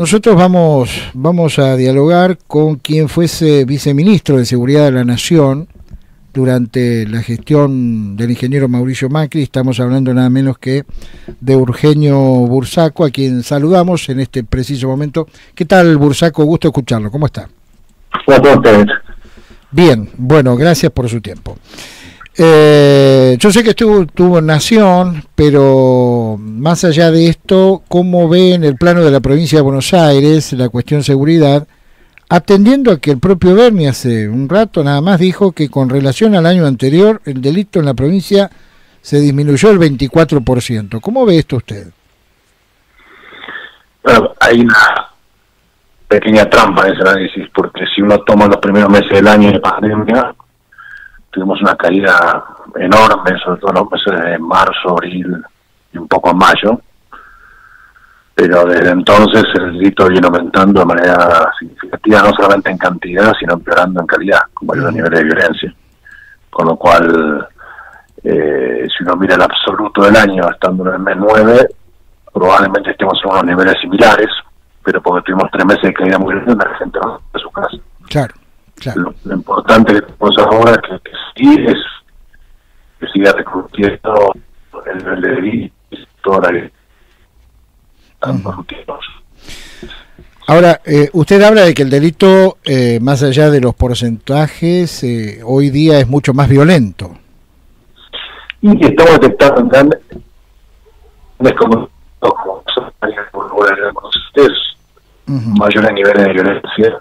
Nosotros vamos, vamos a dialogar con quien fuese viceministro de Seguridad de la Nación durante la gestión del ingeniero Mauricio Macri. Estamos hablando nada menos que de Urgenio Bursaco, a quien saludamos en este preciso momento. ¿Qué tal, Bursaco? Gusto escucharlo. ¿Cómo está? Bien, bueno, gracias por su tiempo. Eh, yo sé que estuvo, tuvo en Nación, pero más allá de esto, ¿cómo ve en el plano de la provincia de Buenos Aires la cuestión seguridad? Atendiendo a que el propio Berni hace un rato nada más dijo que con relación al año anterior el delito en la provincia se disminuyó el 24%. ¿Cómo ve esto usted? hay una pequeña trampa en ese análisis, porque si uno toma los primeros meses del año de pandemia, tuvimos una caída enorme, sobre todo en los meses de marzo, abril y un poco en mayo. Pero desde entonces el delito viene aumentando de manera significativa, no solamente en cantidad, sino empeorando en calidad, con mayores niveles de violencia. Con lo cual, eh, si uno mira el absoluto del año, estando en el mes 9, probablemente estemos en unos niveles similares, pero porque tuvimos tres meses de caída muy grande, la gente no de su casa. Claro. Lo, importante que tenemos ahora que, que sí es que siga el nivel de delito toda la Ahora, eh, usted habla de que el delito, eh, más allá de los porcentajes, eh, hoy día es mucho más violento. Y estamos detectando grandes como, mayores niveles de violencia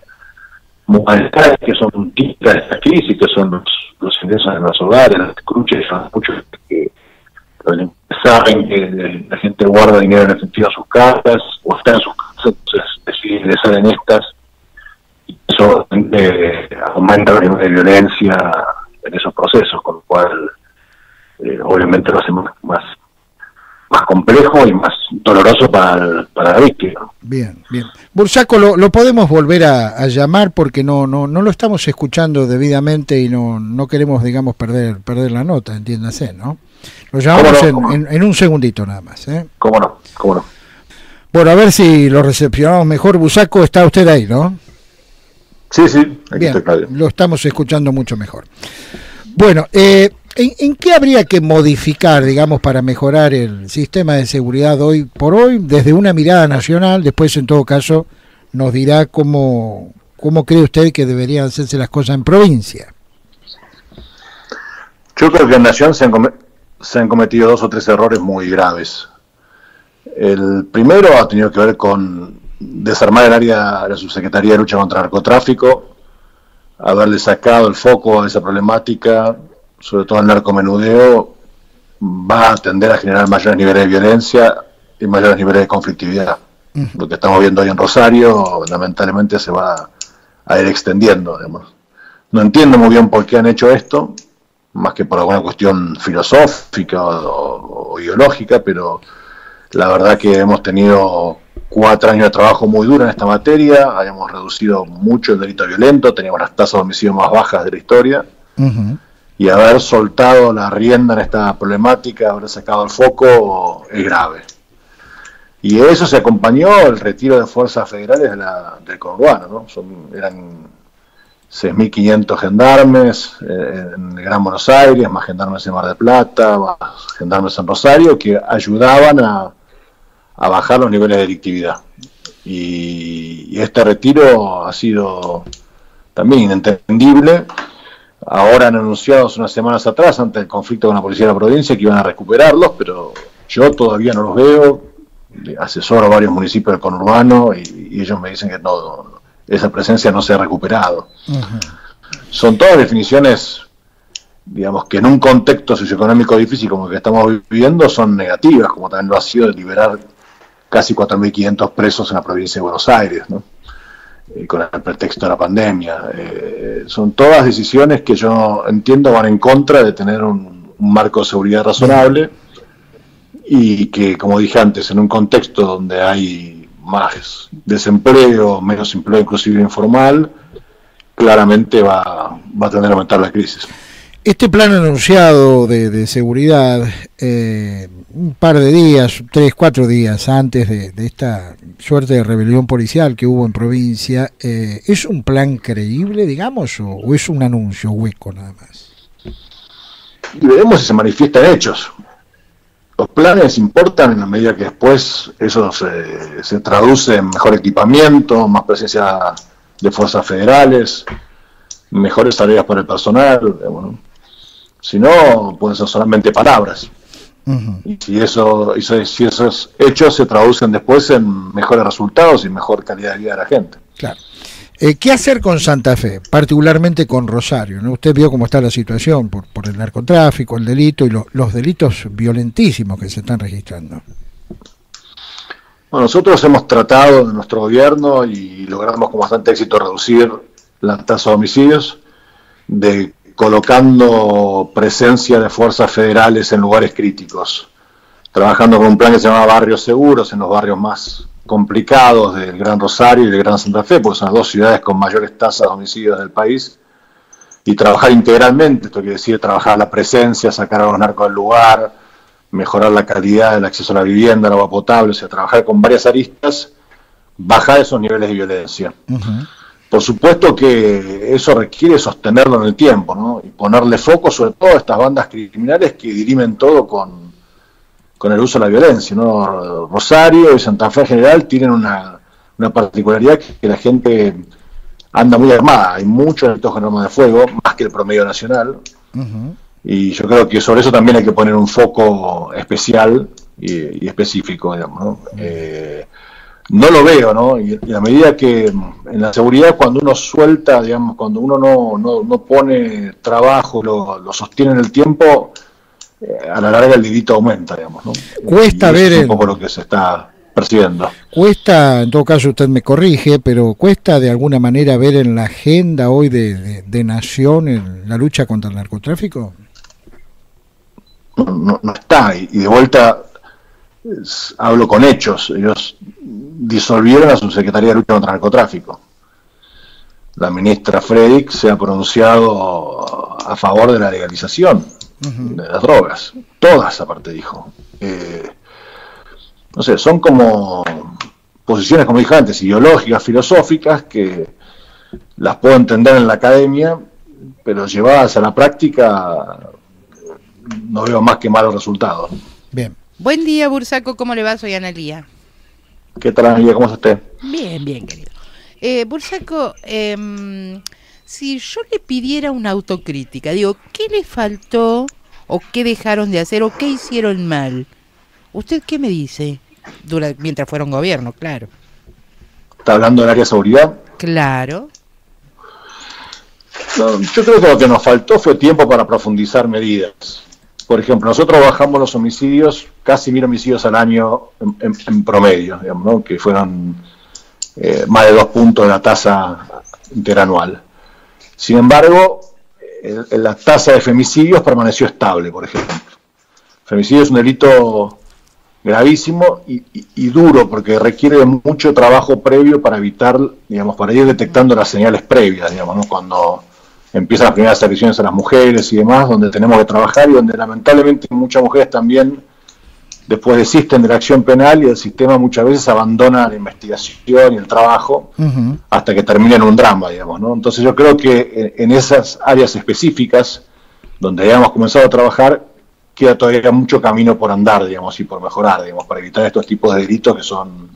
modalidades que son típicas de esta crisis, que son los, los ingresos en los hogares, las cruces, muchos que saben que la gente guarda dinero en efectivo en sus casas o está en sus casas, entonces decide ingresar en estas. Y eso eh, aumenta el nivel de violencia en esos procesos, con lo cual eh, obviamente lo hace más, más complejo y más doloroso para, para la víctima. Bien, bien. Bursaco, lo, lo podemos volver a, llamar porque no, no, no lo estamos escuchando debidamente y no, no queremos, digamos, perder, perder la nota, entiéndase, ¿no? Lo llamamos en, en, un segundito nada más. ¿eh? ¿Cómo no? ¿Cómo no? Bueno, a ver si lo recepcionamos mejor. Bursaco, está usted ahí, ¿no? Sí, sí, Bien, lo estamos escuchando mucho mejor. Bueno, eh, ¿En, qué habría que modificar, digamos, para mejorar el sistema de seguridad hoy por hoy, desde una mirada nacional? Después, en todo caso, nos dirá cómo, cómo cree usted que deberían hacerse las cosas en provincia. Yo creo que en Nación se han, se han cometido dos o tres errores muy graves. El primero ha tenido que ver con desarmar el área de la Subsecretaría de Lucha contra el Narcotráfico, haberle sacado el foco a esa problemática sobre todo el narcomenudeo, va a tender a generar mayores niveles de violencia y mayores niveles de conflictividad. Lo que estamos viendo hoy en Rosario, lamentablemente, se va a ir extendiendo. No entiendo muy bien por qué han hecho esto, más que por alguna cuestión filosófica o, ideológica, pero la verdad que hemos tenido cuatro años de trabajo muy duro en esta materia, habíamos reducido mucho el delito violento, teníamos las tasas de homicidio más bajas de la historia y haber soltado la rienda en esta problemática, haber sacado el foco, es grave. Y eso se acompañó el retiro de fuerzas federales de la, del conurbano, ¿no? Son, eran 6.500 gendarmes eh, en Gran Buenos Aires, más gendarmes en Mar del Plata, más gendarmes en Rosario, que ayudaban a, a bajar los niveles de delictividad. Y, y este retiro ha sido también inentendible Ahora han anunciado hace unas semanas atrás, ante el conflicto con la policía de la provincia, que iban a recuperarlos, pero yo todavía no los veo. Asesoro a varios municipios del conurbano y, ellos me dicen que no, esa presencia no se ha recuperado. Son todas definiciones, digamos, que en un contexto socioeconómico difícil como el que estamos viviendo son negativas, como también lo ha sido de liberar casi 4.500 presos en la provincia de Buenos Aires, ¿no? Eh, con el pretexto de la pandemia. Eh, son todas decisiones que yo entiendo van en contra de tener un, marco de seguridad razonable y que, como dije antes, en un contexto donde hay más desempleo, menos empleo inclusive informal, claramente va, va a tener a aumentar la crisis. Este plan anunciado de, seguridad, eh, un par de días, tres, cuatro días antes de, esta suerte de rebelión policial que hubo en provincia, eh, ¿es un plan creíble, digamos, o, es un anuncio hueco nada más? Y veremos si se manifiesta en hechos. Los planes importan en la medida que después eso se, se traduce en mejor equipamiento, más presencia de fuerzas federales, mejores tareas para el personal. Bueno. Si no, pueden ser solamente palabras. Y si, eso, si esos hechos se traducen después en mejores resultados y mejor calidad de vida de la gente. Claro. Eh, ¿Qué hacer con Santa Fe, particularmente con Rosario? ¿no? Usted vio cómo está la situación por, por el narcotráfico, el delito y los delitos violentísimos que se están registrando. Bueno, nosotros hemos tratado en nuestro gobierno y logramos con bastante éxito reducir la tasa de homicidios, de colocando presencia de fuerzas federales en lugares críticos, trabajando con un plan que se llama Barrios Seguros, en los barrios más complicados del Gran Rosario y del Gran Santa Fe, porque son las dos ciudades con mayores tasas de homicidios del país, y trabajar integralmente, esto quiere decir trabajar la presencia, sacar a los narcos del lugar, mejorar la calidad del acceso a la vivienda, al agua potable, o sea, trabajar con varias aristas, bajar esos niveles de violencia. Por supuesto que eso requiere sostenerlo en el tiempo, ¿no? Y ponerle foco sobre todo a estas bandas criminales que dirimen todo con, con el uso de la violencia, ¿no? Rosario y Santa Fe en general tienen una, particularidad que, la gente anda muy armada, hay muchos delitos con armas de fuego, más que el promedio nacional, y yo creo que sobre eso también hay que poner un foco especial y, específico, digamos, ¿no? No lo veo, ¿no? Y, a medida que en la seguridad, cuando uno suelta, digamos, cuando uno no, no, no pone trabajo, lo, lo, sostiene en el tiempo, eh, a la larga el delito aumenta, digamos, ¿no? Cuesta ver. Es un poco lo que se está percibiendo. Cuesta, en todo caso usted me corrige, pero cuesta de alguna manera ver en la agenda hoy de, de, Nación en la lucha contra el narcotráfico. No, no, está, y, de vuelta hablo con hechos. Ellos disolvieron a su Secretaría de Lucha contra el Narcotráfico. La ministra Frederick se ha pronunciado a favor de la legalización de las drogas. Todas, aparte, dijo. Eh, no sé, son como posiciones, como dije antes, ideológicas, filosóficas, que las puedo entender en la academia, pero llevadas a la práctica no veo más que malos resultados. Bien. Buen día, Bursaco, ¿cómo le va? Soy Analía. ¿Qué tal, Analía? ¿Cómo está usted? Bien, bien, querido. Eh, Bursaco, em, si yo le pidiera una autocrítica, digo, ¿qué le faltó o qué dejaron de hacer o qué hicieron mal? ¿Usted qué me dice? Dura, mientras fuera un gobierno, claro. ¿Está hablando del área de seguridad? Claro. yo creo que lo que nos faltó fue tiempo para profundizar medidas. Por ejemplo, nosotros bajamos los homicidios, casi mil homicidios al año en, promedio, digamos, ¿no? que fueron eh, más de dos puntos de la tasa interanual. Sin embargo, la tasa de femicidios permaneció estable, por ejemplo. Femicidio es un delito gravísimo y, y, duro porque requiere mucho trabajo previo para evitar, digamos, para ir detectando las señales previas, digamos, ¿no? cuando empiezan las primeras agresiones a las mujeres y demás, donde tenemos que trabajar y donde lamentablemente muchas mujeres también después desisten de la acción penal y el sistema muchas veces abandona la investigación y el trabajo hasta que termina en un drama, digamos, ¿no? Entonces yo creo que en esas áreas específicas donde hayamos comenzado a trabajar, queda todavía mucho camino por andar, digamos, y por mejorar, digamos, para evitar estos tipos de delitos que son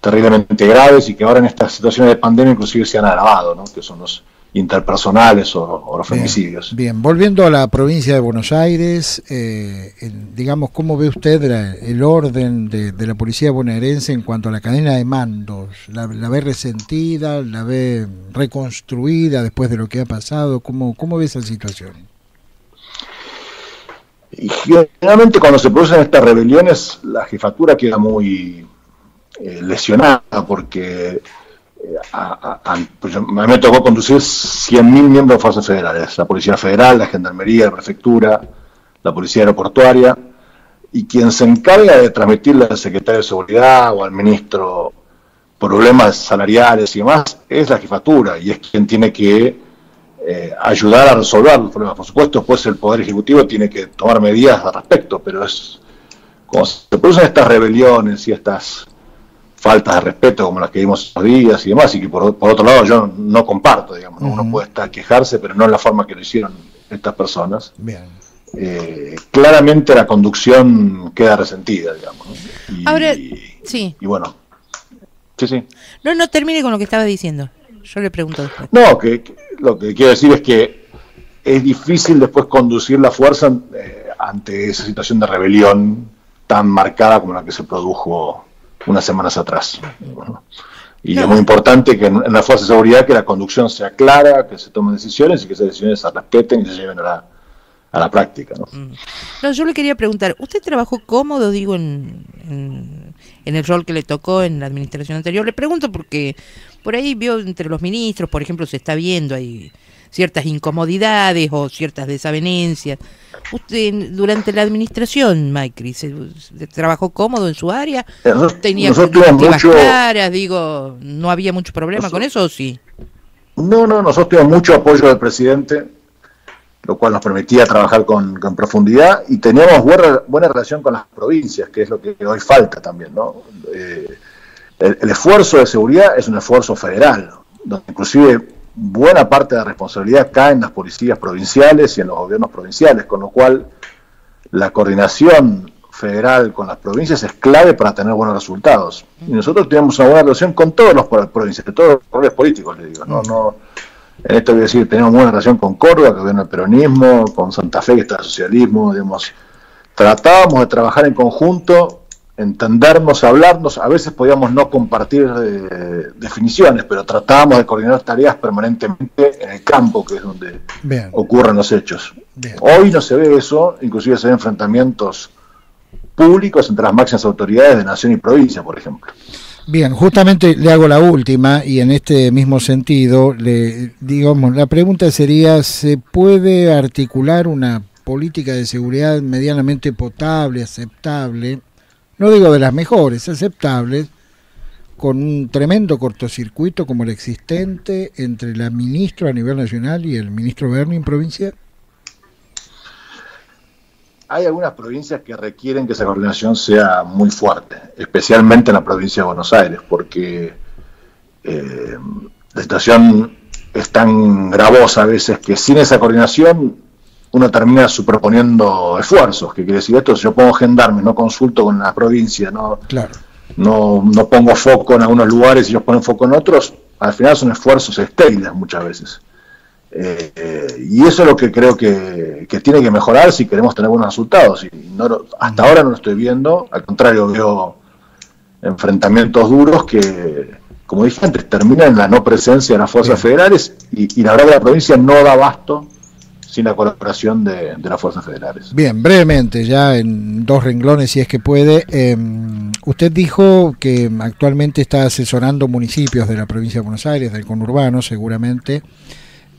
terriblemente graves y que ahora en estas situaciones de pandemia inclusive se han agravado, ¿no? Que son los interpersonales o, los femicidios. Bien, volviendo a la provincia de Buenos Aires, eh, digamos, ¿cómo ve usted el orden de, la policía bonaerense en cuanto a la cadena de mandos? ¿La, ve resentida? ¿La ve reconstruida después de lo que ha pasado? ¿Cómo, cómo ve esa situación? Y generalmente cuando se producen estas rebeliones, la jefatura queda muy eh, lesionada porque a, pues mí me tocó conducir 100.000 miembros de fuerzas federales, la Policía Federal, la Gendarmería, la Prefectura, la Policía Aeroportuaria, y quien se encarga de transmitirle al secretario de Seguridad o al ministro problemas salariales y demás es la jefatura, y es quien tiene que eh, ayudar a resolver los problemas. Por supuesto, después el Poder Ejecutivo tiene que tomar medidas al respecto, pero es cuando se producen estas rebeliones y estas faltas de respeto como las que vimos estos días y demás, y que por, otro lado yo no comparto, digamos, uno puede estar quejarse, pero no en la forma que lo hicieron estas personas. Eh, claramente la conducción queda resentida, digamos. Y, Ahora, sí. Y bueno, sí, sí. No, no termine con lo que estaba diciendo. Yo le pregunto después. No, que, lo que quiero decir es que es difícil después conducir la fuerza eh, ante esa situación de rebelión tan marcada como la que se produjo unas semanas atrás. Y es muy importante que en, la fuerza de seguridad que la conducción sea clara, que se tomen decisiones y que esas decisiones se respeten y se lleven a la, a la práctica. ¿no? Mm. no, yo le quería preguntar, ¿usted trabajó cómodo, digo, en, en, el rol que le tocó en la administración anterior? Le pregunto porque por ahí vio entre los ministros, por ejemplo, se está viendo ahí ciertas incomodidades o ciertas desavenencias. Usted durante la administración, Macri, se, trabajó cómodo en su área, tenía perspectivas claras, digo, no había mucho problema con eso, ¿o sí? No, no, nosotros tuvimos mucho apoyo del presidente, lo cual nos permitía trabajar con, profundidad y teníamos buena, buena, relación con las provincias, que es lo que hoy falta también, ¿no? Eh, el, el, esfuerzo de seguridad es un esfuerzo federal, donde inclusive buena parte de la responsabilidad cae en las policías provinciales y en los gobiernos provinciales, con lo cual la coordinación federal con las provincias es clave para tener buenos resultados. Y nosotros tenemos una buena relación con todos los provincias, todos los colores políticos, le digo. No, no, en esto voy a decir, tenemos buena relación con Córdoba, que viene el peronismo, con Santa Fe, que está el socialismo, digamos. Tratábamos de trabajar en conjunto entendernos, hablarnos, a veces podíamos no compartir eh, definiciones, pero tratábamos de coordinar tareas permanentemente en el campo, que es donde ocurren los hechos. Hoy no se ve eso, inclusive se ven enfrentamientos públicos entre las máximas autoridades de nación y provincia, por ejemplo. Bien, justamente le hago la última y en este mismo sentido, le digamos, la pregunta sería, ¿se puede articular una política de seguridad medianamente potable, aceptable, no digo de las mejores, aceptables, con un tremendo cortocircuito como el existente entre la ministra a nivel nacional y el ministro Berni en provincia? Hay algunas provincias que requieren que esa coordinación sea muy fuerte, especialmente en la provincia de Buenos Aires, porque eh, la situación es tan gravosa a veces que sin esa coordinación uno termina superponiendo esfuerzos, que quiere decir esto, si yo pongo gendarme, no consulto con la provincia, no, no, no pongo foco en algunos lugares y ellos ponen foco en otros, al final son esfuerzos estériles muchas veces. Eh, y eso es lo que creo que, tiene que mejorar si queremos tener buenos resultados. Y hasta ahora no lo estoy viendo, al contrario, veo enfrentamientos duros que, como dije antes, terminan en la no presencia de las fuerzas federales y, y la verdad que la provincia no da abasto sin la colaboración de, las fuerzas federales. Bien, brevemente, ya en dos renglones, si es que puede. Em, usted dijo que actualmente está asesorando municipios de la provincia de Buenos Aires, del conurbano, seguramente.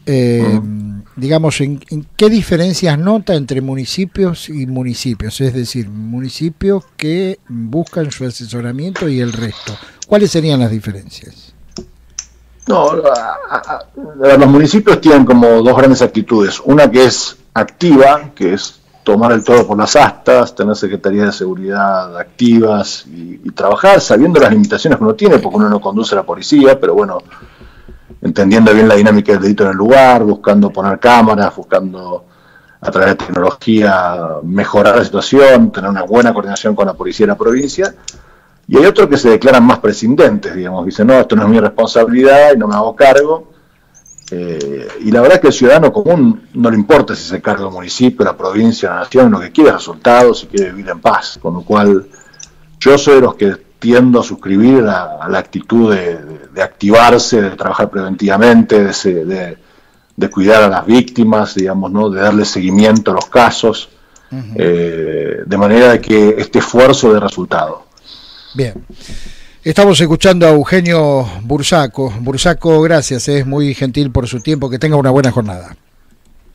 Em, digamos, ¿en, qué diferencias nota entre municipios y municipios? Es decir, municipios que buscan su asesoramiento y el resto. ¿Cuáles serían las diferencias? No, los municipios tienen como dos grandes actitudes. Una que es activa, que es tomar el todo por las astas, tener secretarías de seguridad activas y, trabajar sabiendo las limitaciones que uno tiene, porque uno no conduce a la policía, pero bueno, entendiendo bien la dinámica del delito en el lugar, buscando poner cámaras, buscando a través de tecnología mejorar la situación, tener una buena coordinación con la policía de la provincia y hay otros que se declaran más prescindentes, digamos, dicen, no, esto no es mi responsabilidad y no me hago cargo. Eh, y la verdad es que el ciudadano común no le importa si se carga el municipio, la provincia, la nación, lo que quiere es resultados y quiere vivir en paz. Con lo cual, yo soy de los que tiendo a suscribir a, la actitud de, activarse, de trabajar preventivamente, de, de, cuidar a las víctimas, digamos, ¿no? de darle seguimiento a los casos, eh, de manera de que este esfuerzo de resultado. Bien. Estamos escuchando a Eugenio Bursaco. Bursaco, gracias, es muy gentil por su tiempo. Que tenga una buena jornada.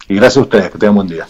Y gracias a ustedes, que tengan buen día.